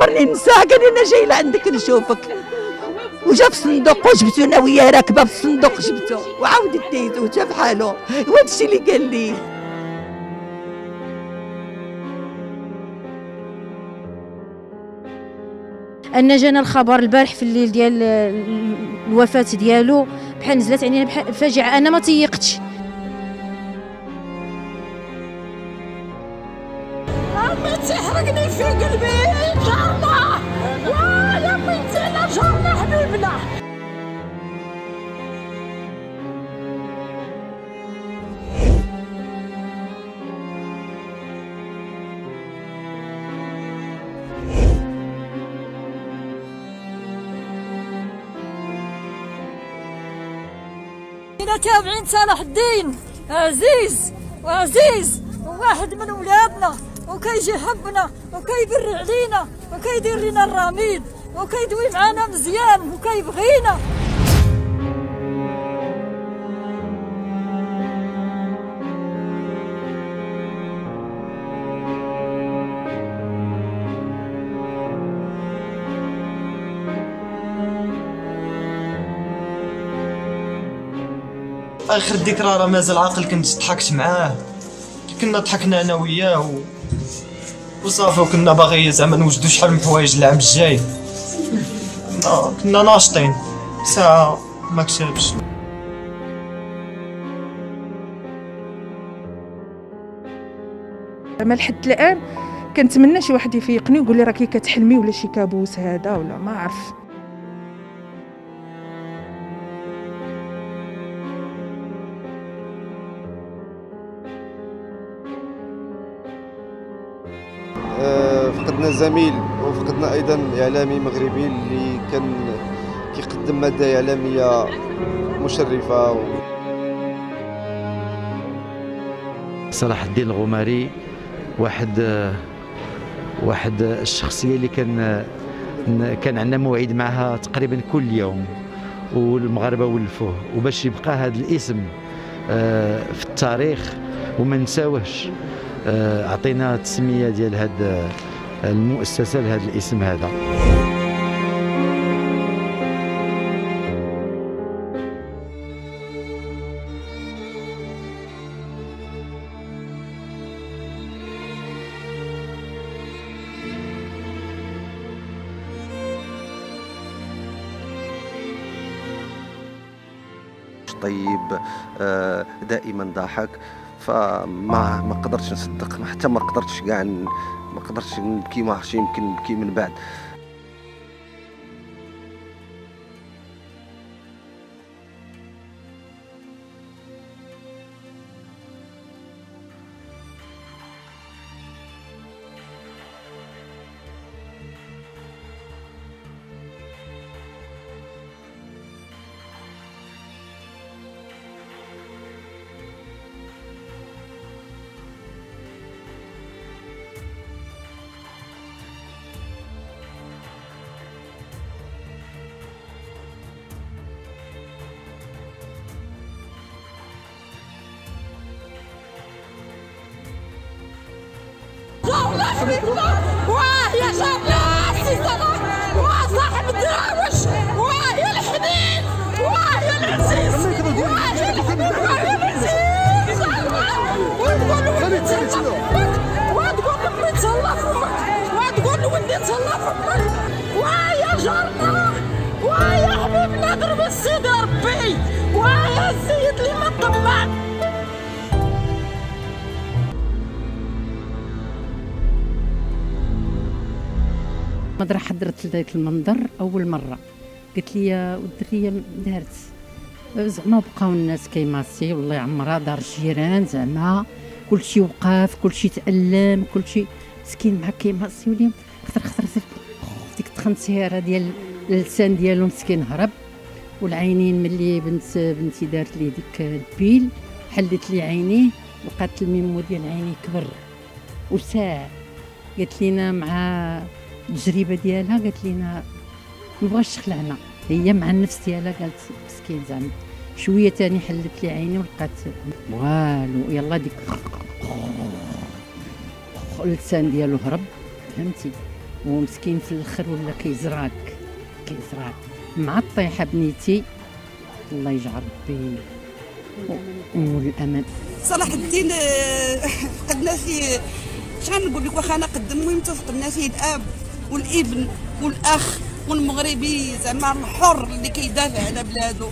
عمرني لي أنا جاي لعندك نشوفك. وجا في الصندوق وجبتو أنا وياه راكبة في الصندوق جبتو وعاود ديتو وجا بحالو وهذا الشيء اللي قال لي. أن جانا الخبر البارح في الليل ديال الوفاة ديالو بحال نزلت علينا بحال فاجعه أنا ما تيقتش. إلى تابعين صلاح الدين. عزيز وعزيز وواحد من ولادنا وكيجي حبنا وكيبر علينا وكيدير لنا الرميد وكيدوي معانا مزيان وكيبغينا. آخر ذكرى راه مازال عاقل كنت ضحكت معاه. كنا ضحكنا أنا وياه و... وصافي وكنا باغي زعما نوجدو شحال من حوايج العام الجاي. كنا ناشطين. ساعة ما كتبش ما لحد الآن كنتمنى شي واحد يفيقني ويقول لي راكي كتحلمي ولا شي كابوس هذا ولا ما عرف زميل. وفقدنا أيضا إعلامي مغربي اللي كان كيقدم مادة إعلامية مشرفة. و... صلاح الدين الغماري واحد واحد الشخصية اللي كان كان عندنا موعد معها تقريبا كل يوم والمغاربة ولفوه. وباش يبقى هذا الاسم آه، في التاريخ وما نساوهش. آه، عطينا التسميه ديال هذا المؤسسة لهذا الاسم هذا. طيب آه، دائما ضاحك فما ما قدرتش نصدق حتى ما قدرتش كاع ما قدرتش نبكي ما يمكن نبكي من بعد. واه يا جارنا سي صلاح واه صاحب الدراوش واه يا الحنين واه يا العزيز واه يا الحبيب واه يا العزيز وتقول ولدي تهلا وتقول له ولدي تهلا فمك وتقول ولدي تهلا فمك واه يا جارنا واه يا حبيبنا ضرب السيد ربي واه يا السيد اللي ما طمع مدرة حضرت لذاك المنظر أول مرة. قلت لي والدرية دارت. زعما بقاو الناس كيماسي والله يعمرها دار الجيران زعما. كلشي وقف كلشي تألم كلشي مسكين معاك كيماسي وليهم خطر خطر خطر. ديك التخنسيرة ديال اللسان ديالو مسكين هرب. والعينين ملي بنت بنتي دارت لي ديك البيل حلت لي عينيه لقات الميمو ديال عينيه كبر. وساع. قالت لينا مع التجربة ديالها قالت لينا ما بغاش تخلعنا هي مع النفس ديالها قالت مسكين زعما. شوية تاني حلت لي عيني ولقات والو يلا ديك اللسان ديالو هرب. فهمتي؟ ومسكين في الأخر ولا كيزرعك؟ كيزرعك. مع الطيحة بنيتي. الله يجعل ربي. والأمان. صلاح الدين آه، فقدنا فيه شحال نقول لك؟ واخا أنا قد المهم فقدنا فيه الأب. والابن والأخ والمغربي زعما الحر اللي كيدافع على بلادو.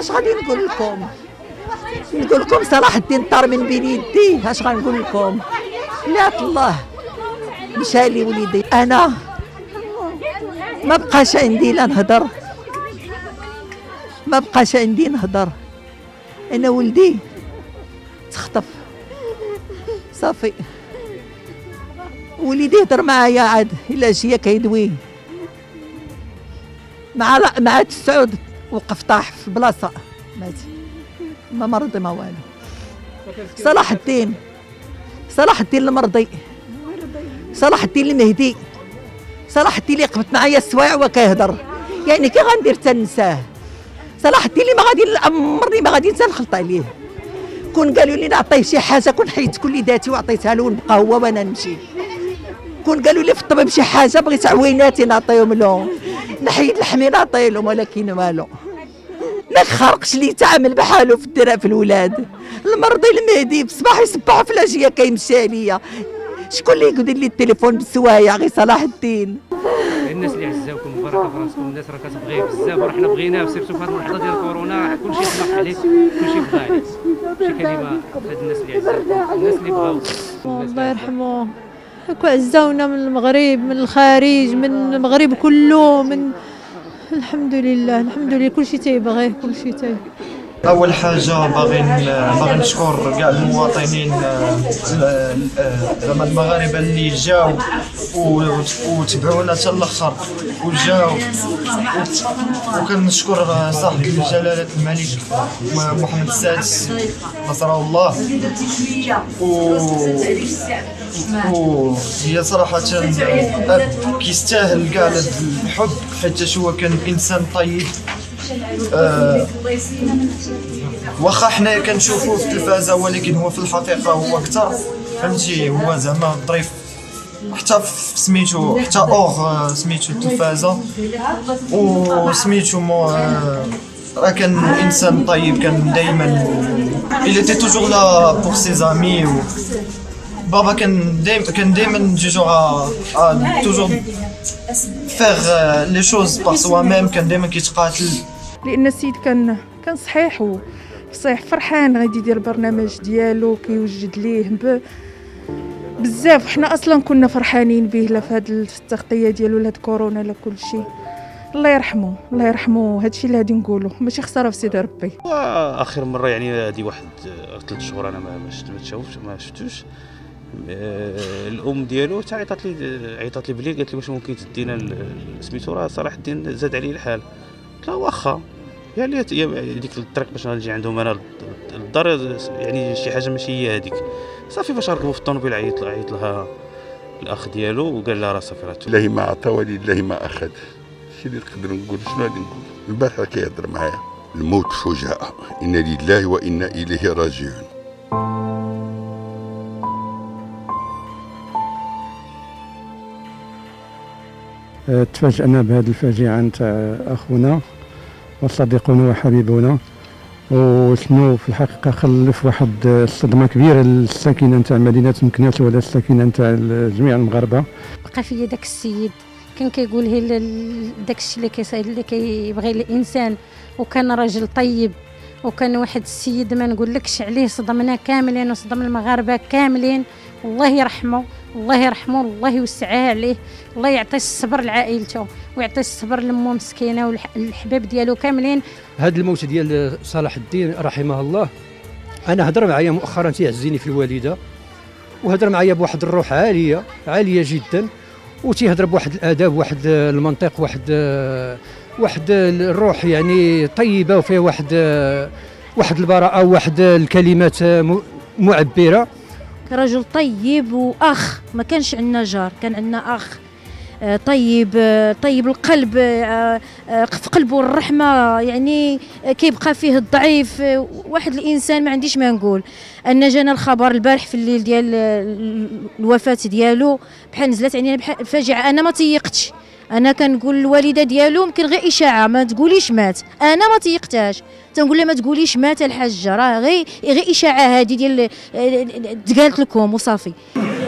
اش غادي نقول لكم؟ نقول لكم صلاح الدين طار من بين يديه اش غنقول لكم؟ لا الله مشى لي وليدي. أنا ما بقاش عندي لا نهضر. ما بقاش عندي نهضر. أنا ولدي تخطف. صافي. وليدي هضر معايا عاد. إلا جي كيدوي. مع مع السعود وقف طاح في بلاصة. مات ما مرض ما والو. صلاح الدين. صلاح الدين المرضي صلاح الدين المهدي صلاح الدين اللي قبت معايا السوايع وكيهضر يعني كي غندير تنساه صلاح الدين اللي ما غادي عمرني ما غادي ننسى نخلط عليه. كون قالوا لي نعطيه شي حاجة كون حيدت كل ذاتي وعطيتها له ونبقى هو وأنا نمشي. كون قالوا لي في الطبيب شي حاجة بغيت عويناتي نعطيهم لهم نحيد لحمي نعطي لهم ولكن والو ما خرقش لي تعامل بحاله في الدرا في الولاد. المرضي المهدي بصباح يصبحوا في لاجيه كيمشي عليا. شكون اللي يقدر لي التليفون بالسوايع غير صلاح الدين؟ الناس اللي عزاوكم مباركة في راسكم. الناس راه كتبغي بزاف وحنا بغيناه سيرتو في هذه اللحظه ديال كورونا. كلشي طلق عليك كلشي بغى عليك شي كلمة هاد الناس اللي عزاوكم الناس اللي بغاو الله يرحمه. هكا عزاونا من المغرب من الخارج من المغرب كله من الحمد لله الحمد لله. كل شيء تيبغيه كل شيء تي أول حاجة باغي باغي نشكر كاع المواطنين آه، آه، آه، زعما المغاربة اللي جاو وتبعونا حتى الآخر وجاو. وكنشكر صاحب جلالة الملك محمد السادس نصره الله و هي صراحة أب كيستاهل كاع الحب حيت هو كان إنسان طيب. آه واخا حنايا كنشوفوه في التلفازة ولكن هو في الحقيقة هو أكثر فهمتي؟ هو زعما ظريف حتى سميتو حتى اوغ آه، سميتو التلفازة. وسميتو مو آه، راه كان إنسان طيب كان دائما il était toujours là pour ses amis و بابا كان دايما كان دايما toujours toujours faire les choses par soi-même كان دايما كيتقاتل. لأن السيد كان كان صحيح وصحيح فرحان غادي يدير البرنامج ديالو كيوجد ليه. بزاف. حنا أصلا كنا فرحانين به لا في هاد التغطية ديالو لا هاد كورونا لا كل شيء. الله يرحمه الله يرحمه. هادشي اللي غادي نقولو ماشي خسارة في سيدي ربي. آخر مرة يعني هذه واحد ثلاث شهور أنا ما ما شفت- ما شفتوش. آه، الأم ديالو حتى عيطات لي عيطات لي بلي قالت لي واش ممكن تدينا سميتو راه صلاح الدين زاد عليه الحال. قلت لها واخا. يعني يا ديك الطريق باش نجي عندهم أنا للدار يعني شي حاجة ماشي هي هذيك. صافي فاش ركبوا في الطوموبيل عيط عيط لها الأخ ديالو وقال لها راه صافي راه لله ما عطى ولله ما أخذ. شي اللي نقدر نقول شنو غادي نقول؟ البارحه كيهضر معايا. الموت فجاء. إنا لله وإنا إليه راجعون. تفاجأنا بهذه الفاجعة نتاع أخونا وصديقنا وحبيبنا. وشنو في الحقيقة خلف واحد الصدمة كبيرة للساكنة نتاع مدينة مكناس ولا الساكنة نتاع جميع المغاربة. بقى فيا داك السيد كان كيقول هي داك الشيء اللي كيبغي الإنسان. وكان راجل طيب وكان واحد السيد ما نقولكش عليه صدمنا كاملين وصدم المغاربة كاملين. الله يرحمه. الله يرحمه الله يوسعها عليه الله يعطي الصبر لعائلته ويعطي الصبر لمو مسكينة والحباب ديالو كاملين. هذا الموت ديال صلاح الدين رحمه الله أنا هضر معايا مؤخرا تيعزيني في الوالدة وهضر معايا بواحد الروح عالية عالية جدا وتيهضر بواحد الآداب واحد المنطق واحد واحد الروح يعني طيبة وفيها واحد واحد البراءة وواحد الكلمات معبرة. رجل طيب وأخ ما كانش عندنا جار كان عندنا أخ. آه، طيب آه، طيب القلب آه، في قلبه الرحمة يعني كيبقى فيه الضعيف. واحد الإنسان ما عنديش ما نقول. ان جانا الخبر البارح في الليل ديال الوفاة ديالو بحال نزلت علينا بحال فاجعه أنا ما تيقتش. أنا كنقول الوالده ديالو يمكن غير إشاعة ما تقوليش مات. أنا ما تيقتهاش تنقول لها ما تقوليش مات الحاجة راه غير غير إشاعة هذه ديال تقالت لكم وصافي.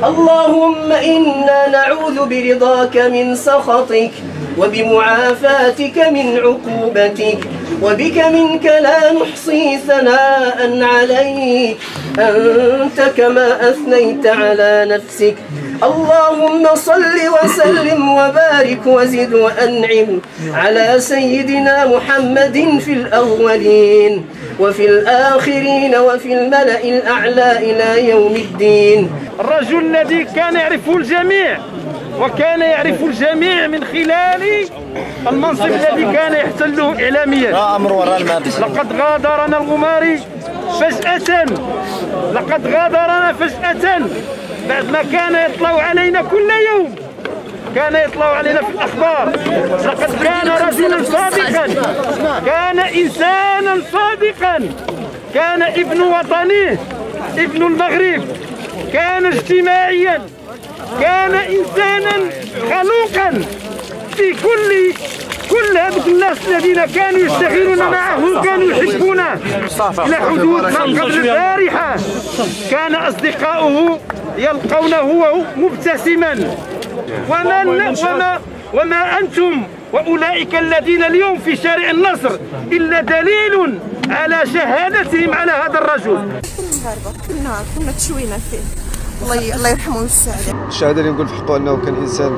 اللهم إنا نعوذ برضاك من سخطك. وبمعافاتك من عقوبتك وبك منك لا نحصي ثناء عليك. أنت كما أثنيت على نفسك. اللهم صل وسلم وبارك وزد وأنعم على سيدنا محمد في الأولين وفي الآخرين وفي الملأ الأعلى إلى يوم الدين. الرجل الذي كان يعرفه الجميع. وكان يعرف الجميع من خلال المنصب الذي كان يحتله إعلاميا. لقد غادرنا الغماري فجأة. لقد غادرنا فجأة. بعد ما كان يطلع علينا كل يوم. كان يطلع علينا في الأخبار. لقد كان رجلا صادقا. كان إنسانا صادقا. كان ابن وطنيه ابن المغرب. كان اجتماعيا كان إنسانا خلوقا في كل كل هذوك الناس الذين كانوا يشتغلون معه كانوا يحبونه إلى حدود ما قبل البارحة. كان أصدقاؤه يلقونه مبتسما. ومن وما وما أنتم وأولئك الذين اليوم في شارع النصر إلا دليل على شهادتهم على هذا الرجل. كنا كنا تشوينا فيه. الله الله يرحمه ويوسع الشهاده اللي نقول في حقه أنه كان إنسان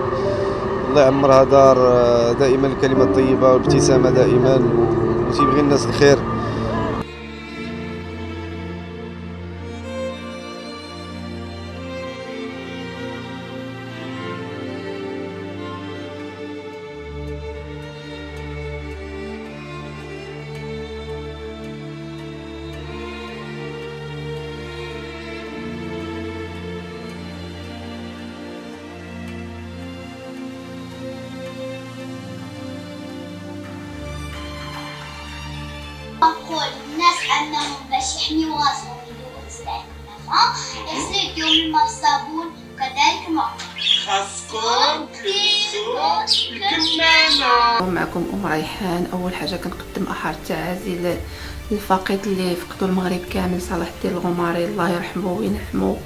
الله يعمرها دار آه، دائما الكلمة الطيبة والابتسامة دائما وتيبغي الناس الخير. استعمالها يغسلوا يديهم الماء بالصابون وكذلك الماء خاصكم تلبسوا الكمامة. معكم أم ريحان. أول حاجة كنقدم أحر التعازي للفقيد اللي فقدوا المغرب كامل صلاح الدين الغماري. الله يرحمه وينعمه.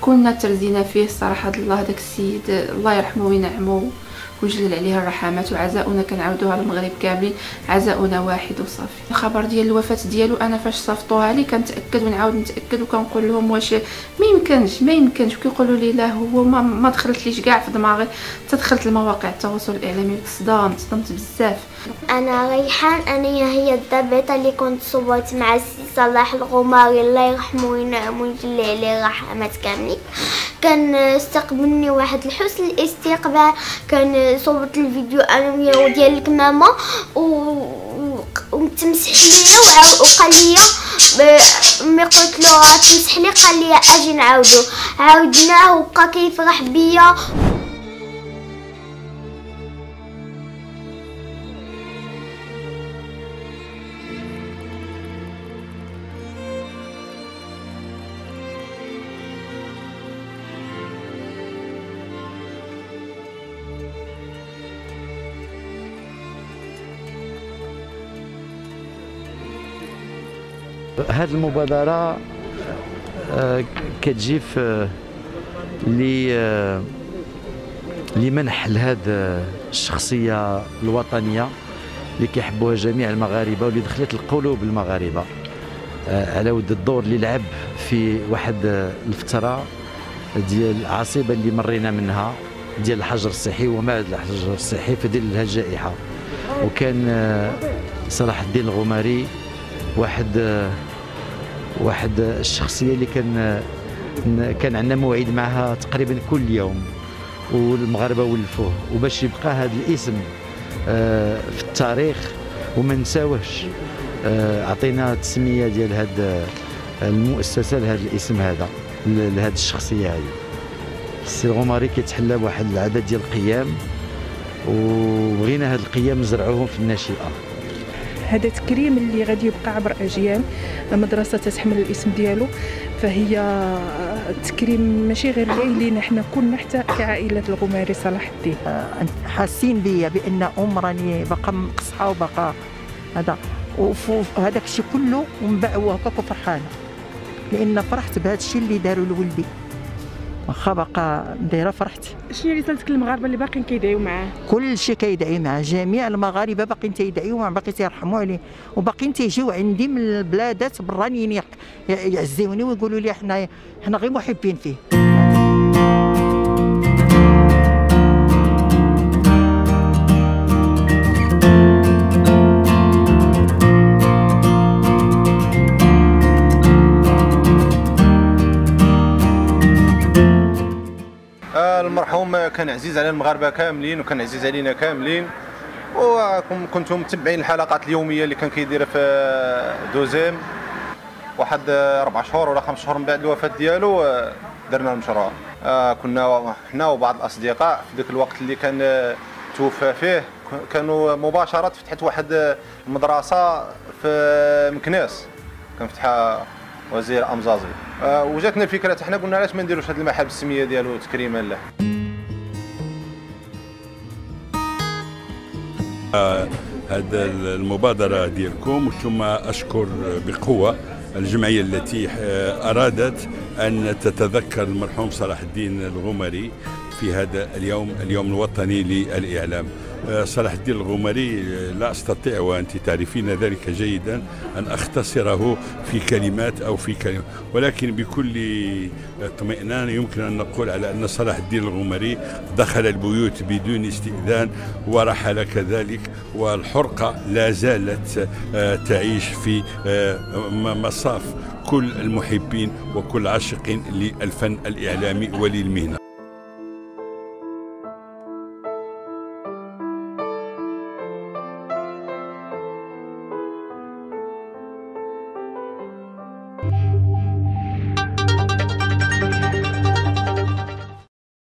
كنا ترزينا فيه صراحة الله داك السيد الله يرحمه وينعمه. ويجلل عليها الرحمات وعزاؤنا كنعاودوها للمغرب كاملين. عزاؤنا واحد وصافي. الخبر ديال الوفاة ديالو أنا فاش صيفطوها لي كنتأكد ونعاود نتأكد وكنقول لهم واش ما يمكنش ما يمكنش. وكيقولوا لي لا هو ما, ما دخلت ليش كاع في دماغي. تدخلت لمواقع التواصل الإعلامي وتصدمت صدمت بزاف. أنا ريحان أنا هي الضبيطه اللي كنت صوبت مع السي صلاح الغماري. الله يرحمه وينعم ويجلي عليه رحمات كاملين. كان استقبلني واحد الحسن الاستقبال. كان صوبت الفيديو أنا وياه ديال الكمامه و وتمسح ليا وقال لي مي قلت له تمسح لي. قال لي أجي نعاودو. عاودناه وبقى كيفرح بيا. هذه المبادرة آه، كتجي في اللي لمنح لهذا الشخصية الوطنية اللي كيحبوها جميع المغاربة واللي دخلت القلوب المغاربة. آه، على ود الدور اللي لعب في واحد الفترة ديال العاصبه اللي مرينا منها ديال الحجر الصحي وما بعد الحجر الصحي في ديال الجائحة. وكان آه، صلاح الدين الغماري واحد آه، واحد الشخصية اللي كان كان عندنا موعد معها تقريبا كل يوم والمغاربة ولفوه وباش يبقى هذا الاسم آه، في التاريخ وما نساوهش. أعطينا التسميه ديال هذا المؤسسة لهذا الاسم هذا لهذه الشخصية هذه. السي الغماري كيتحلى بواحد العدد ديال القيام وبغينا هاد القيم نزرعوهم في الناشئة. هذا تكريم اللي غادي يبقى عبر أجيال المدرسة تتحمل الاسم ديالو. فهي تكريم ماشي غير لينا حنا كلنا حتى كعائلة الغماري صلاح الدين. حاسين بيا بأن ام راني باقا مقصحه وباقا هذا وهذاك الشيء كله ومن بعد وهكاك فرحانة. لأن فرحت بهذا الشيء اللي داروا لولدي. واخا باقا دايرة فرحت شنو رسالتك للمغاربة اللي باقيين كيدعيو معاه؟ كل شيء كيدعي معاه جميع المغاربة باقيين تيدعيو معاه باقي تيرحموا عليه. وباقيين تيجيو عندي من البلادات برانيين يعزيوني ويقولوا لي حنا حنا غير محبين فيه. كان عزيز على المغاربة كاملين وكان عزيز علينا كاملين. وكنتم متبعين الحلقات اليومية اللي كان كيديرها في دوزيم. واحد أربع شهور ولا خمس شهور من بعد الوفاة ديالو درنا المشروع آه، كنا حنا وبعض الأصدقاء في ذاك الوقت اللي كان توفى فيه. كانوا مباشرة فتحت واحد المدرسة في مكناس. كان فتحها وزير أمزازي. آه وجاتنا الفكرة حنا قلنا علاش ما نديروش هذا المحل بالسميه ديالو تكريما له. هذا المبادرة ديالكم ثم أشكر بقوة الجمعية التي آه، أرادت أن تتذكر المرحوم صلاح الدين الغمري في هذا اليوم اليوم الوطني للإعلام. صلاح الدين الغمري آه، لا أستطيع وأنت تعرفين ذلك جيدا أن أختصره في كلمات أو في كلمات ولكن بكل اطمئنان يمكن أن نقول على أن صلاح الدين الغمري دخل البيوت بدون استئذان ورحل كذلك والحرقة لا زالت آه، تعيش في مصاف كل المحبين وكل عاشقين للفن الإعلامي وللمهنة.